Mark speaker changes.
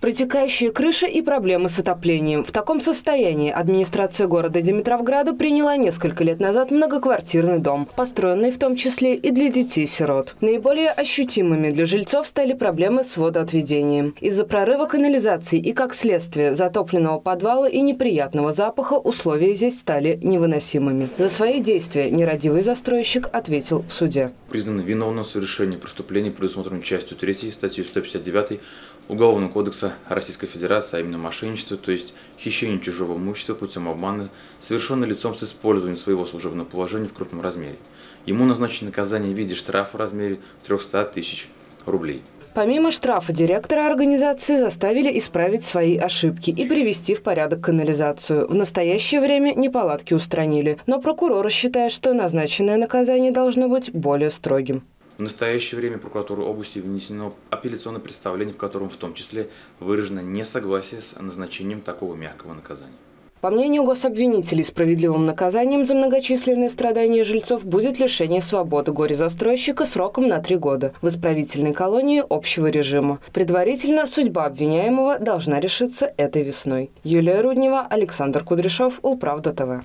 Speaker 1: Протекающие крыши и проблемы с отоплением. В таком состоянии администрация города Димитровграда приняла несколько лет назад многоквартирный дом, построенный в том числе и для детей-сирот. Наиболее ощутимыми для жильцов стали проблемы с водоотведением. Из-за прорыва канализации и, как следствие, затопленного подвала и неприятного запаха условия здесь стали невыносимыми. За свои действия нерадивый застройщик ответил в суде.
Speaker 2: Признаны виновным в совершении преступлений, предусмотренным частью 3 статьи 159 Уголовного кодекса Российской Федерации, а именно мошенничество, то есть хищение чужого имущества путем обмана, совершенное лицом с использованием своего служебного положения в крупном размере. Ему назначено наказание в виде штрафа в размере 300 тысяч рублей.
Speaker 1: Помимо штрафа директора организации заставили исправить свои ошибки и привести в порядок канализацию. В настоящее время неполадки устранили, но прокурор считает, что назначенное наказание должно быть более строгим.
Speaker 2: В настоящее время прокуратурой области внесено апелляционное представление, в котором в том числе выражено несогласие с назначением такого мягкого наказания.
Speaker 1: По мнению гособвинителей, справедливым наказанием за многочисленные страдания жильцов будет лишение свободы горе-застройщика сроком на три года в исправительной колонии общего режима. Предварительно судьба обвиняемого должна решиться этой весной. Юлия Руднева, Александр Кудряшов, Улправда ТВ.